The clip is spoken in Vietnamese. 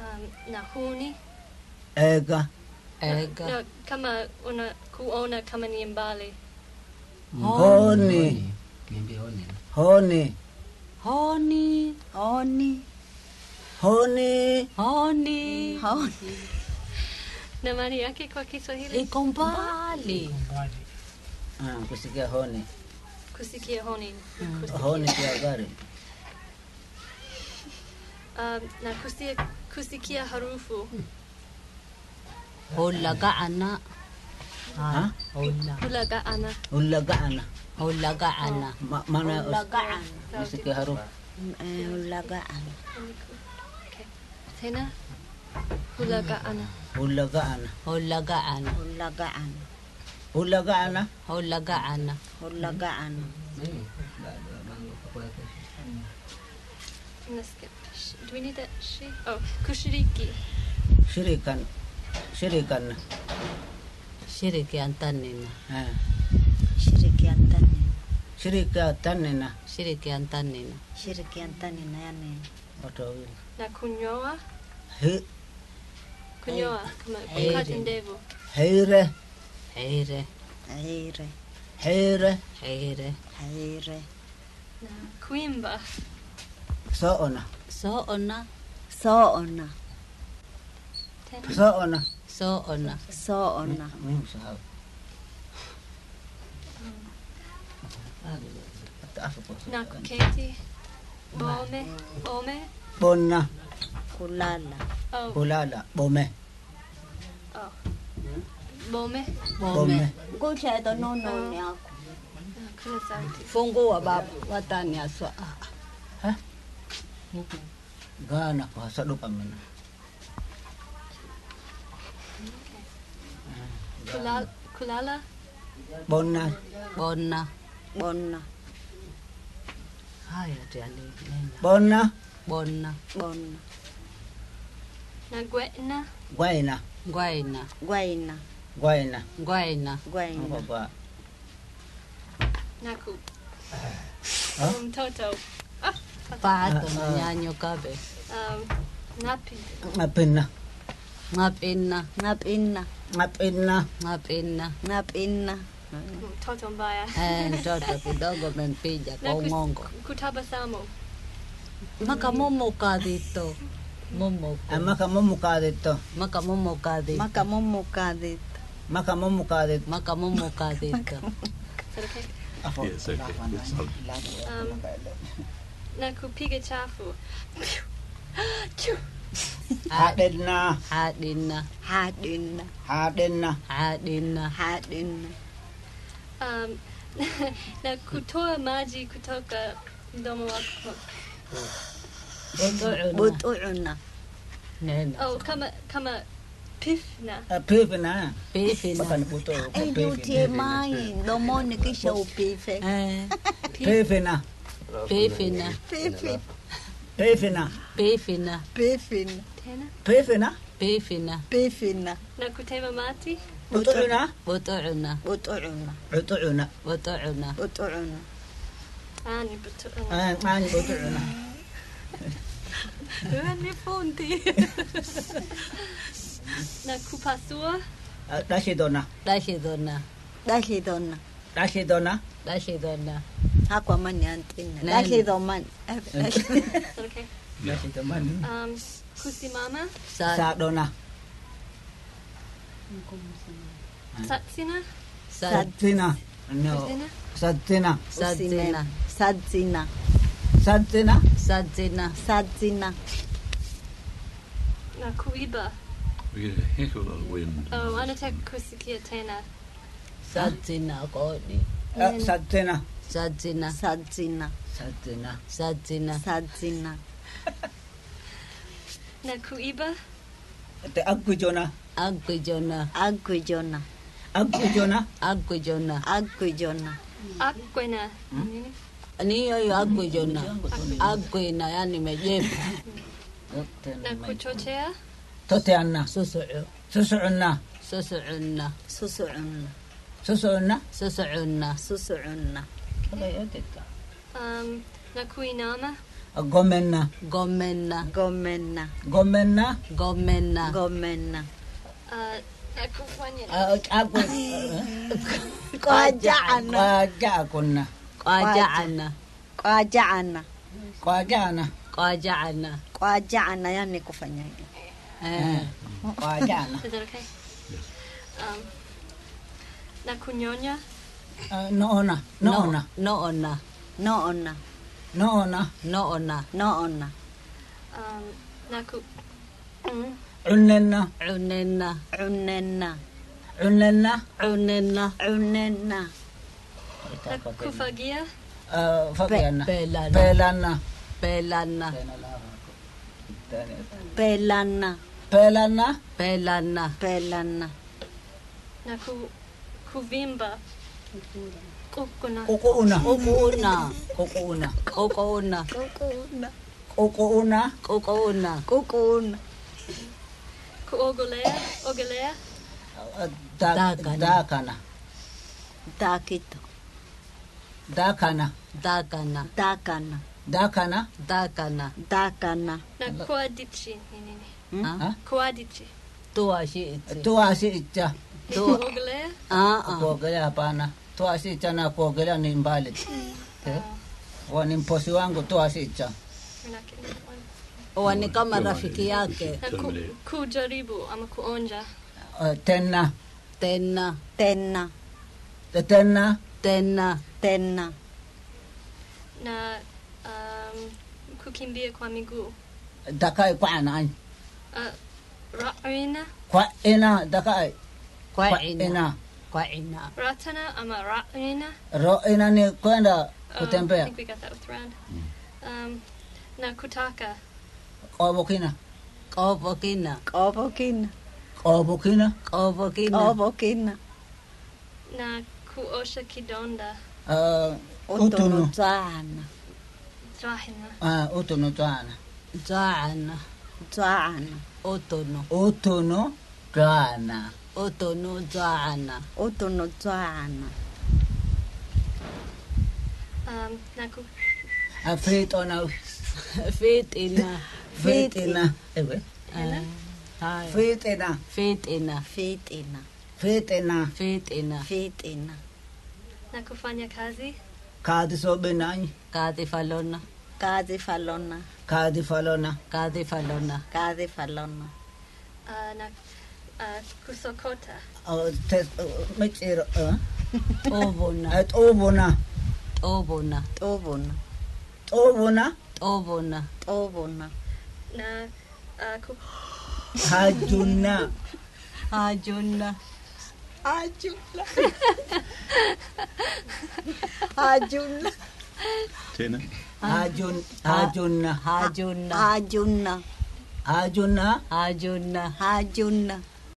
um, na huni. ega. Ega. No, kama una kuona kama ni mbali. honi. Honi. Honi Honi. honi. Honi. Honi. Na maana yake kwa Kiswahili? Iko mbali. Ah, kusikia honi. Kusikia honi. Kusikia. honi kia gari Um, na kusikia, kusikia harufu hulaga'ana hulaga'ana hulaga'ana hulaga'ana maana hulaga'ana kusikia harufu hulaga'ana tena hulaga'ana hulaga'ana hulaga'ana hulaga'ana hulaga'ana hulaga'ana hulaga'ana Do we need that? Oh, kushiriki. Shirikan. Shirikan. Shiriki antannina. Shiriki antannina. Shiriki antannina. Shiriki antannina. Shiriki antannina yani. Watu wawili. Na kunyoa? He. Kunyoa kama kukata ndevu. Heire. Heire. Heire. Heire. Heire. Heire. Na kuimba. Heire. Soona so'ona Soona. Soona so'ona Soona. mimi usahau Hata afu kwa Na soona. kuketi. Bome. Bome. bonna Kulala. Oh. kulala bome Oh. Bome. bome Kusha ito nono ni ako. Ah, Kuna sauti. fungua baba watani aswa gana kwa sadupa mina Kulala. Kulala. bonna bona Bona. haya tiani nena bonna bona Bona. Na gwetna. gwaina ngwaina Gwaina. gwaina ngwaina Gwaina. kwa Na ku. Huh? Mtoto. pato na ah, ah. nyanyo kabe um, ngapina ngapina ngapina ngapina ngapina ngapina mtoto mbaya eh mtoto kidogo mempija kwa umongo. kutabasamo makamomoka dito momoko eh, makamomoka dito makamomoka dito makamomoka dito makamomoka dito makamomoka dito Yes, okay. It's okay. Um, na kupiga chafu. Choo. hadenna hadina Hadina. hadenna hadina Hadina. Um, na kutoa maji kutoka mdomo wako. butuuna Butuuna. nena Oh, kama kama pif na. pivina pifina baka niputo Ili utie mai domoni kisha upife. eh Befina. Befina. Befina. Befina. Befina. Befina. Befina. Befina. Nakutema mati. وطعنا وطعنا وطعنا وطعنا وطعنا وطعنا أنا بطعنا أنا بطعنا Rönni Fundi. Na kupasua? Dashi dona. Dashi dona. Dashi dona. Dashi dona. Dashi dona. Nani? Dashidoman. Is that okay? dashidomani Um, kusimama. sa sadona Satsina. sa satina no Satsina. satina sadzina Sadzina. satina sadzina Sadzina. Na kuiba. We get a heck of a lot of wind. Oh, anataka kusikia tena. sadzina kodi satina sadzina Sadzina. satina sadzina Sadzina. Na kuiba. te agujona agwijona Agwijona. agujona agwijona Agwijona. Akwena. Niyo hiyo agwijona agwina yani mejepa Na kuchochea. toteanna susucu susucunna susucunna Susuuna. susucunna susucunna Susuuna. Alayadika. Um, Gomena. Gomena. Gomena. Gomena. Gomena. Gomena. Uh, kwaja'ana kwaja'ana kwaja'ana kwaja'ana kwaja'ana kwaja'ana yani kufanyaje eh. eh. kwaja'ana is that okay um na kunyonya noona noona noona noona noona noona noona naku cunenna cunenna cunenna cunenna cunenna cunenna naku fagiya fagiyanna beelanna beelanna beelanna beelanna beelanna beelanna naku kuvimba Kokona. Kokona. Kokona. Kokona. Kokona. Kokona. Kokona. Kokona. Ogolea. Ogolea. Dakana. Dakito. Dakana. Dakana. Dakana. Dakana. Dakana. Dakana. Na hm? kuadichi. Kuadichi. Hm? Tuashi. Tuashi. Tuashi. Kuogelea Ah ah. kuogelea hapana Toa sicha na kuogelea ni mbali Eh, wa ni mposi wangu toa sicha. Manake- Wani kama rafiki yake. ku, kujaribu ama kuonja Tena. tena Tena. Tena. tena Tena. Tena. na um, kukimbia kwa miguu dakai kwa anani. uh, ra'ina kwa ina dakai Kwa ina. Kwa ina. ratana ama ra'ina ro ni kwenda Um, I think we got that with round. Um, na kutaka. Kobokina. Kobokina. Kobokina. kobokina. Kobokina. Kobokina. na kuosha kidonda. Eh, Utunu utunu tsana. rahina ah, utunu 音のザーナ音のザーナあフェイトなフェイテナフェイテナえべフェイテナフェイテナフェイテナフェイテナフェイテナフェイテナな kufanya kazi kazi sobe nanyi kazi falona kazi falona kazi falona kazi falona kazi falona uh, na kusokoota. ma jira. Xooboona. Xooboona. Xooboona. Xooboona. Xooboona. Xooboona. Xooboona. Na ku. Haajunna. Haajunna. Haajunna. Haajunna. Tena. Haajun. Haajunna. Haajunna. Haajunna. Haajunna. Haajunna. Haajunna.